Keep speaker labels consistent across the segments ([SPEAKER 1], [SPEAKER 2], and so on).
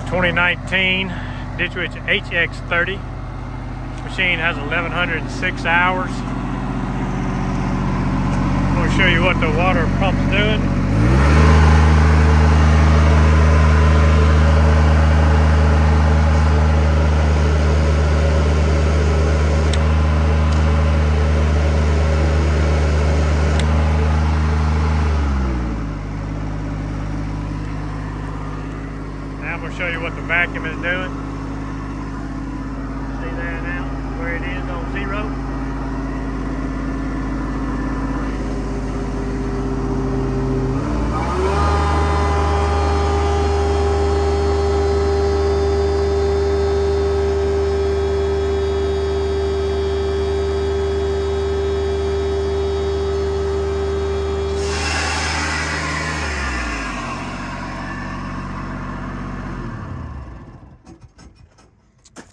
[SPEAKER 1] 2019 Ditch Witch HX30. This machine has 1106 hours. I'm to show you what the water pump's doing. Going to show you what the vacuum is doing. See there now, where it is on zero.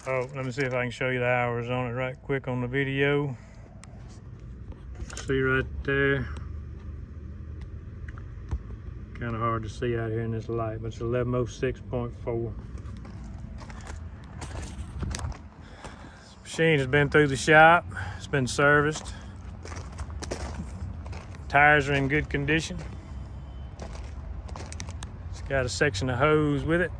[SPEAKER 1] Oh, let me see if I can show you the hours on it right quick on the video. See right there. Kind of hard to see out here in this light, but it's 1106.4. This machine has been through the shop. It's been serviced. Tires are in good condition. It's got a section of hose with it.